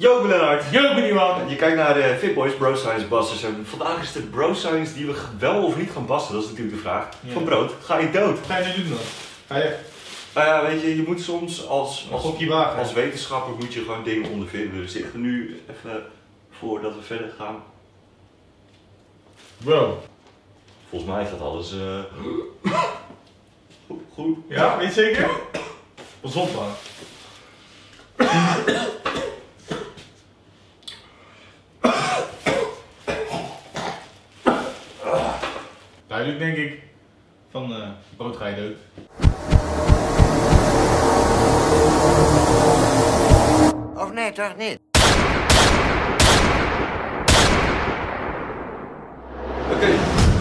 Yo, Lennart. Yo, Iwan. Je kijkt naar de Fitboys Bro Science Busters en vandaag is de Bro Science die we wel of niet gaan basten, dat is natuurlijk de vraag. Ja. Van brood, ga je dood? Ga je nu doen dan? Ga je Nou ja, weet je, je moet soms als, als, wagen? als wetenschapper moet je gewoon dingen ondervinden. Dus ik ga nu even, voordat we verder gaan, Bro. volgens mij gaat alles eh, goed, goed. Ja, weet je zeker? Pas op man. Duidelijk denk ik. Van eh brood ga je dood. Of nee, toch niet? Oké,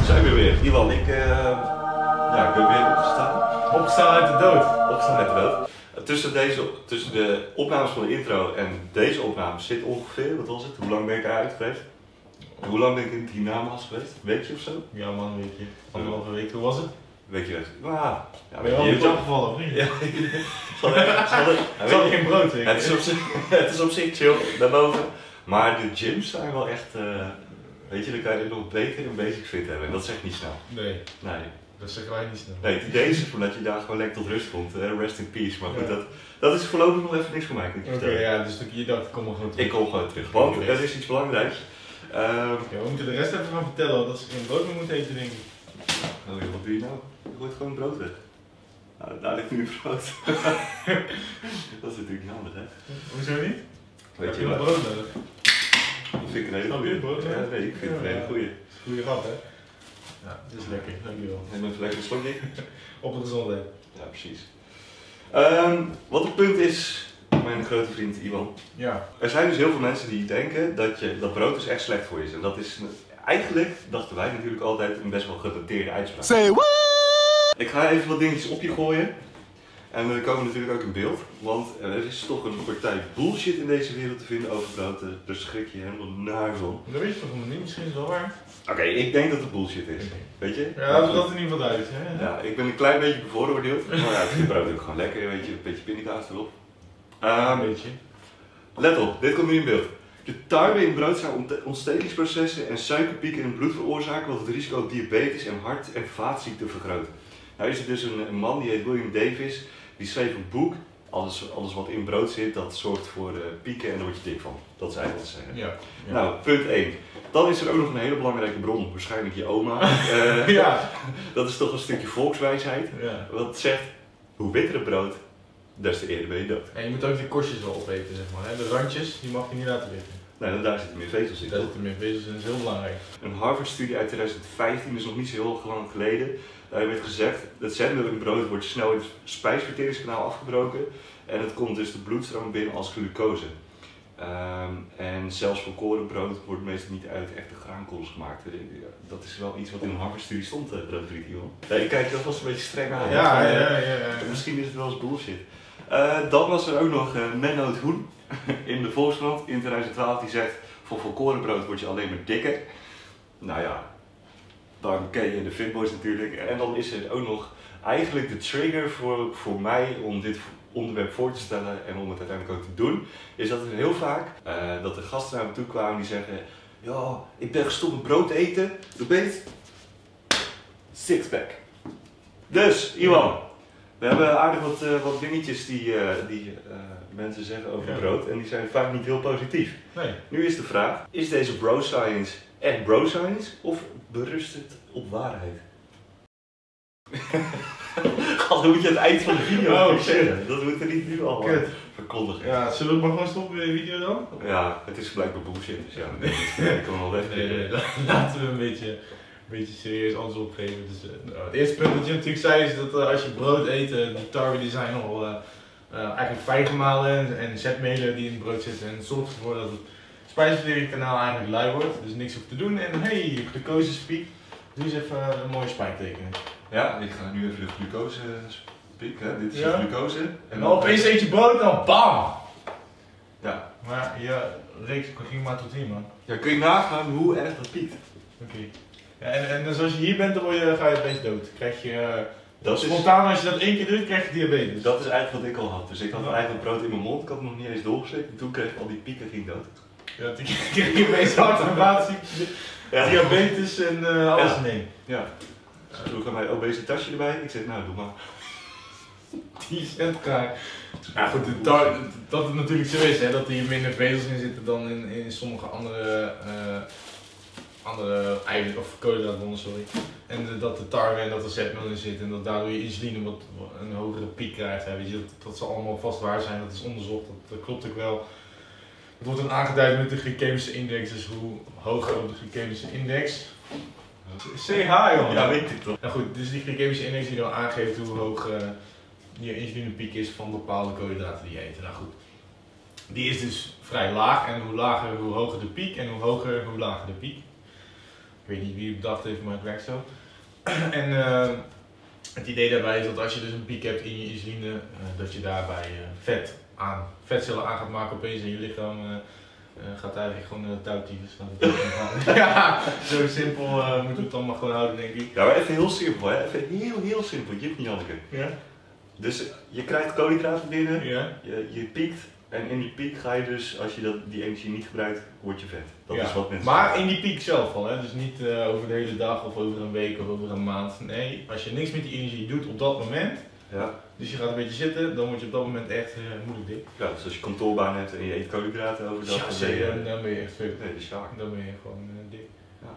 zijn we weer. Iwan, ik, eh, ja, ik ben weer opgestaan. Opstaan uit de dood. Opstaan met de dood. Tussen, deze, tussen de opnames van de intro en deze opname zit ongeveer, wat was het? Hoe lang ben ik eruit geweest? Hoe lang ben ik in het hiernamaals geweest? Een weekje of zo? Ja man, weet je. Anderhalve week. Hoe was het? Een weekje weg. Ah, ja, Ben je wel je- een beetje afgevallen of niet? Ja, zal ik- zal ik- Ik zal weet je, geen brood weet het, is je. op zich, het is op zich chill, daarboven. Maar de gyms zijn wel echt, eh, weet je, dan kan je nog beter een basic fit hebben. En dat echt niet snel. Nee, Nee. dat zeggen wij niet snel. Nee, het idee is dat je daar gewoon lekker tot rust komt. eh, rest in peace. Maar goed, Ja. dat, dat is voorlopig nog even niks voor mij. Je Oké, vertellen. ja, dus je dacht, kom maar gewoon terug. Ik kom gewoon terug. Want er is iets belangrijks. Ehm, Ja, we moeten de rest even gaan vertellen, dat ze geen brood meer moeten eten, denk ik. joh, wat doe je nou? Gooit gewoon brood weg. Nou, daar ligt nu brood. dat is natuurlijk niet handig, hè? Hoezo niet? Weet je wat? brood nodig? Dat vind ik een hele goeie. het, brood? Ja, nee, ik vind het een hele Ja. goeie. Goeie grap, hè? Ja, dat is lekker, dankjewel. Neem even lekker een slokje. Op de gezondheid. Ja, precies. Ehm, wat het punt is, mijn grote vriend Iwan. Ja. Er zijn dus heel veel mensen die denken dat, je, dat brood dus echt slecht voor je is. En dat is eigenlijk, dachten wij natuurlijk altijd, een best wel gedateerde uitspraak. Say what? Ik ga even wat dingetjes op je gooien. En we komen natuurlijk ook in beeld. Want er is toch een partij bullshit in deze wereld te vinden over brood. Daar schrik je helemaal naar van. Dat weet je toch nog niet, misschien is het wel waar. Oké, ik denk dat het bullshit is. Weet je? Ja, dat is in ieder geval duidelijk, hè? Ja, ik ben een klein beetje bevooroordeeld. Maar ja, ik vind brood ook gewoon lekker. Weet je, een beetje pindakaas erop. Ehm, Een beetje. Let op, dit komt nu in beeld. De tarwe in brood zou ont- ontstekingsprocessen en suikerpieken in het bloed veroorzaken, wat het risico op diabetes en hart- en vaatziekten vergroot. Nou is er dus een, een man, die heet William Davis, die schreef een boek. Alles, alles wat in brood zit, dat zorgt voor eh, pieken en daar word je dik van. Dat is eigenlijk wat ze zeggen. Ja. ja. Nou, punt 1. Dan is er ook nog een hele belangrijke bron, waarschijnlijk je oma. Eh, ja. dat is toch een stukje volkswijsheid. ja. Wat zegt, hoe witter het brood, des te eerder ben je dood. En je moet ook die korstjes wel opeten, zeg maar. Hè? De randjes, die mag je niet laten weten. Nou, en daar zitten meer vezels in. Daar zitten meer vezels in, dat is heel belangrijk. Een Harvard-studie uit 2015, dus nog niet zo heel lang geleden. Daar werd gezegd dat brood wordt snel in het spijsverteringskanaal afgebroken. En het komt dus de bloedstroom binnen als glucose. Ehm, en zelfs voor korenbrood wordt meestal niet uit echte graankorrels gemaakt. Eh, Dat is wel iets wat in een Harvard-studie stond, eh, joh. Nee, ik kijk je alvast een beetje streng aan. Ja, Van, ja, eh, ja. ja, ja. Misschien is het wel eens bullshit. Eh, dan was er ook nog eh, Menno het Hoen in de Volkskrant in 2012 die zegt voor volkorenbrood word je alleen maar dikker. Nou ja, dan ken je de Fitboys natuurlijk. En dan is er ook nog eigenlijk de trigger voor, voor mij om dit onderwerp voor te stellen en om het uiteindelijk ook te doen, is dat er heel vaak eh, dat de gasten naar me toe kwamen die zeggen ja, ik ben gestopt met brood eten, dat weet sixpack. Dus, Iwan, we hebben aardig wat, eh, wat dingetjes die, eh, die eh, mensen zeggen over Ja. brood en die zijn vaak niet heel positief. Nee. Nu is de vraag, is deze bro science echt bro science of berust het op waarheid? Gast, dan moet je aan het eind van de video Oh, shit. Dat moet er niet nu al Kut. verkondigen. Ja, zullen we maar gewoon stoppen met de video dan? Ja, het is blijkbaar bullshit, dus ja, nee, ik kan wel weg. Nee, nee, laten we een beetje, een beetje serieus antwoord op geven. Dus, nou, het eerste punt dat je natuurlijk zei is dat eh, als je brood eet, eh, die tarwe die zijn al eigenlijk gemalen en, en zetmelen die in het brood zitten. En het zorgt ervoor dat het spijsverteringskanaal eigenlijk lui wordt, dus niks hoeft te doen. En hey, glucose spiek. Doe eens even een mooie spijk tekenen. Ja, ik ga nu even de glucose spiek, hè. Dit is Ja. de glucose. En dan opeens eet je brood en dan bam! Ja. Maar je reeks ging maar tot hier man. ja, kun je nagaan hoe erg dat piekt? Oké. Ja, en, en dus als je hier bent, dan word je, ga je opeens dood. Krijg je, eh, Dat is, Spontaan, als je dat één keer doet, krijg je diabetes. dat is eigenlijk wat ik al had. Dus ik had eigenlijk brood in mijn mond, ik had het nog niet eens doorgezet. En toen kreeg ik al die pieken, ging dood. Ja, toen krijg je opeens hart- en vaatziekten, diabetes en eh, alles Ja. nee. Ja. Ze vroegen mij obesitasje erbij. Ik zeg, nou doe maar. Die cent raar. Ja goed, tar- dat het natuurlijk zo is, hè, dat er hier minder vezels in zitten dan in, in sommige andere, eh andere eiwit of koolhydraatbronnen, sorry. En de- dat de tarwe en dat er zetmeel in zit en dat daardoor je insuline wat, wat een hogere piek krijgt. Hè. Weet je, dat, dat zal allemaal vast waar zijn, dat is onderzocht, dat, dat klopt ook wel. Het wordt dan aangeduid met de glycemische index, dus hoe hoger op de glycemische index. CH joh! Ja, weet ik toch. Nou goed, dus die glycemische index die dan aangeeft hoe hoog eh, je insulinepiek is van bepaalde koolhydraten die je eet. Nou goed, die is dus vrij laag en hoe lager hoe hoger de piek en hoe hoger hoe lager de piek. Ik weet niet wie het bedacht heeft, maar het werkt zo. en eh, het idee daarbij is dat als je dus een piek hebt in je insuline, eh, dat je daarbij eh, vet aan, vetcellen aan gaat maken opeens in je lichaam. gaat eigenlijk gewoon zo gaan. ja, zo simpel moeten we het dan maar gewoon houden, denk ik. Ja, maar even heel simpel, hè. Even heel, heel simpel. Jip Janneke. Ja? Dus je krijgt koolhydraten binnen, Ja. je, je piekt. En in die piek ga je dus, als je dat, die energie niet gebruikt, word je vet. Dat Ja. is wat mensen Maar in die piek zelf al, hè? dus niet eh, over de hele dag of over een week of over een maand. Nee, als je niks met die energie doet op dat moment, Ja. dus je gaat een beetje zitten, dan word je op dat moment echt eh, moeilijk dik. ja, dus als je kantoorbaan hebt en je eet koolhydraten overdag, Ja, dan ben je... dan ben je echt veel. Nee, ja. Dan ben je gewoon eh, dik. Ja.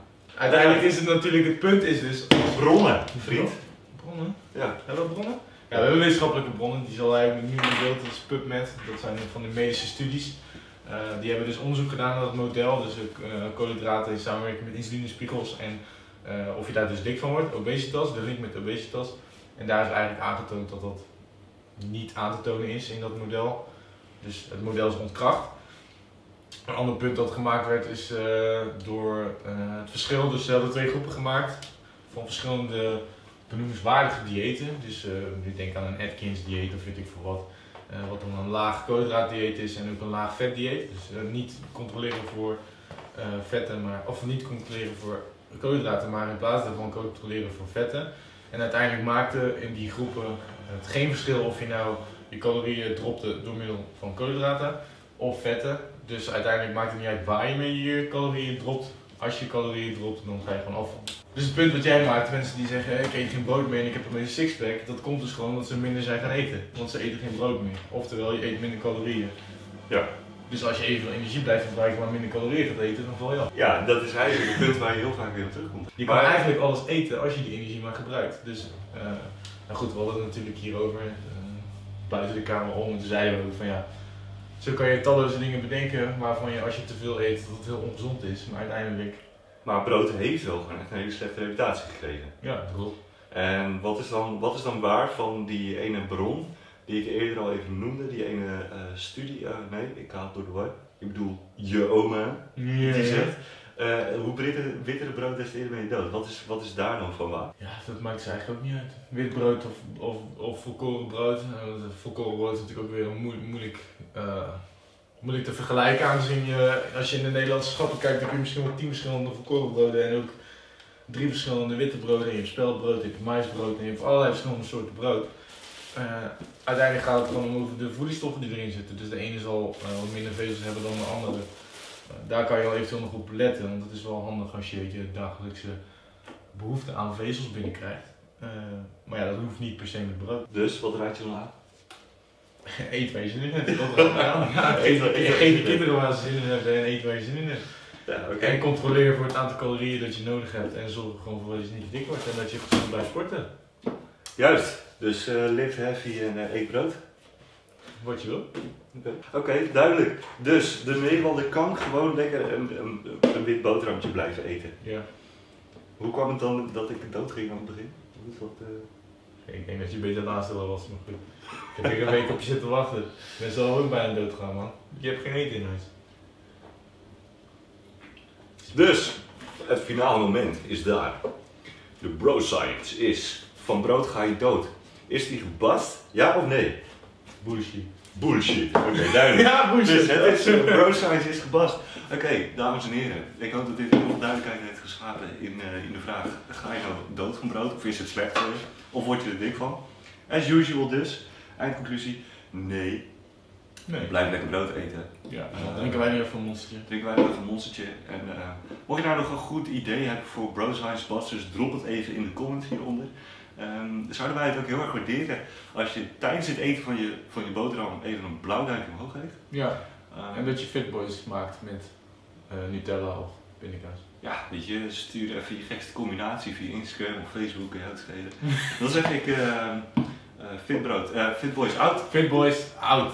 Uiteindelijk is het natuurlijk, het punt is dus... Bronnen, vriend. Bronnen? Ja. Hebben we bronnen? Ja, we hebben wetenschappelijke bronnen, die zal eigenlijk nu in beeld, dat is PubMed, dat zijn van de medische studies. Eh, die hebben dus onderzoek gedaan naar het model, dus eh, koolhydraten in samenwerking met insulinespiegels en eh, of je daar dus dik van wordt, obesitas, de link met obesitas. En daar is eigenlijk aangetoond dat dat niet aan te tonen is in dat model. Dus het model is ontkracht. Een ander punt dat gemaakt werd is door het verschil, dus ze hadden twee groepen gemaakt van verschillende benoemenswaardige diëten. Dus eh nu denk aan een Atkins dieet of weet ik veel wat. Eh, wat dan een laag koolhydraatdieet is en ook een laag vetdieet. Dus eh, niet controleren voor vetten, maar, of niet controleren voor koolhydraten, maar in plaats daarvan controleren voor vetten. En uiteindelijk maakte in die groepen het geen verschil of je nou je calorieën dropte door middel van koolhydraten of vetten. Dus uiteindelijk maakt het niet uit waar je mee je calorieën dropt. Als je calorieën dropt, dan ga je gewoon afvallen. Dus het punt wat jij maakt, mensen die zeggen ik eet geen brood meer en ik heb een sixpack, dat komt dus gewoon dat ze minder zijn gaan eten. Want ze eten geen brood meer. Oftewel, je eet minder calorieën. Ja. Dus als je even energie blijft verbruiken, maar minder calorieën gaat eten, dan val je af. Ja, dat is eigenlijk het punt waar je heel vaak weer op terugkomt. Je kan Maar- eigenlijk alles eten als je die energie maar gebruikt. Dus, eh, nou goed, we hadden het natuurlijk hierover eh, buiten de kamer om. En toen zeiden we ook van ja, zo kan je talloze dingen bedenken waarvan je als je te veel eet, dat het heel ongezond is. Maar uiteindelijk, Maar brood heeft wel gewoon echt een hele slechte reputatie gekregen. ja, klopt. En wat is dan, wat is dan waar van die ene bron die ik eerder al even noemde, die ene eh, studie, eh, nee, ik haal het door de war. Ik bedoel, je oma, die zegt, eh, hoe witter, witter brood, te eerder ben je dood. Wat is, wat is daar dan van waar? Ja, dat maakt ze eigenlijk ook niet uit. Wit brood of, of, of volkoren brood. Nou, dat volkoren brood is natuurlijk ook weer moe- moeilijk, eh, moeilijk te vergelijken. Aangezien je, als je in de Nederlandse schappen kijkt, kun je misschien wel tien verschillende volkoren broden en ook drie verschillende witte broden. En je hebt speldbrood, je hebt maïsbrood en je hebt allerlei verschillende soorten brood. Eh, uiteindelijk gaat het gewoon om over de voedingsstoffen die erin zitten. Dus de ene zal eh, wat minder vezels hebben dan de andere. Eh, daar kan je wel eventueel nog op letten, want het is wel handig als je je dagelijkse behoefte aan vezels binnenkrijgt. Eh, maar ja, dat hoeft niet per se met brood. Dus, wat raad je dan aan? Eet waar je zin in hebt. dat. Ja, Geef in kinderen waar ze zin in hebben en eet waar je zin in hebt. Ja. En controleer voor het aantal calorieën dat je nodig hebt. En zorg er gewoon voor dat je niet dik wordt en dat je gezond blijft sporten. Juist, dus eh live heavy en eh, eet brood. Wat je wil. Oké, duidelijk. Dus de Nederlander kan gewoon lekker een, een, een wit boterhammetje blijven eten. Ja. Hoe kwam het dan dat ik dood ging aan het begin? Hoe is dat, eh? Ik denk dat je beter aanstellen was, maar goed. Ik heb een week op je zitten wachten. Ik ben zelf ook bijna dood gegaan, man. Je hebt geen eten in huis. Dus, het finale moment is daar. De bro science is, van brood ga je dood. Is die gebast? Ja of nee? Bullshit. Bullshit. Oké, duidelijk. Ja, bullshit. Dus het is, uh, bro science is gebast. Oké, dames en heren. Ik hoop dat dit heel veel duidelijkheid heeft geschapen in, uh, in de vraag: ga je nou dood van brood of is het slecht voor je? Of word je er dik van? As usual dus. Eindconclusie: nee. Nee. Blijf lekker brood eten. Ja, dan drinken wij weer even een monstertje. Drinken wij nog even een monstertje. En uh, mocht je nou nog een goed idee hebben voor Bro Science Busters, drop het even in de comments hieronder. Um, zouden wij het ook heel erg waarderen als je tijdens het eten van je, van je boterham even een blauw duimpje omhoog geeft. Ja, Um, en dat je Fitboys maakt met uh, Nutella of pindakaas. Ja, weet je, stuur even je gekste combinatie via Instagram of Facebook en het schelen. Dan zeg ik uh, uh, Fitbrood, Fitboys out. Fitboys out.